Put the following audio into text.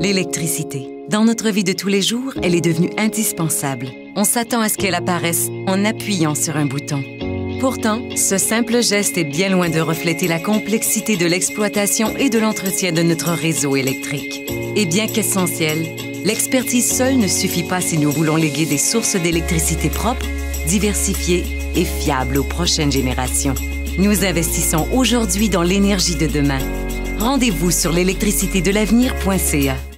L'électricité. Dans notre vie de tous les jours, elle est devenue indispensable. On s'attend à ce qu'elle apparaisse en appuyant sur un bouton. Pourtant, ce simple geste est bien loin de refléter la complexité de l'exploitation et de l'entretien de notre réseau électrique. Et bien qu'essentiel, l'expertise seule ne suffit pas si nous voulons léguer des sources d'électricité propres, diversifiées et fiables aux prochaines générations. Nous investissons aujourd'hui dans l'énergie de demain. Rendez-vous sur l'électricité de l'avenir.ca.